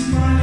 smile.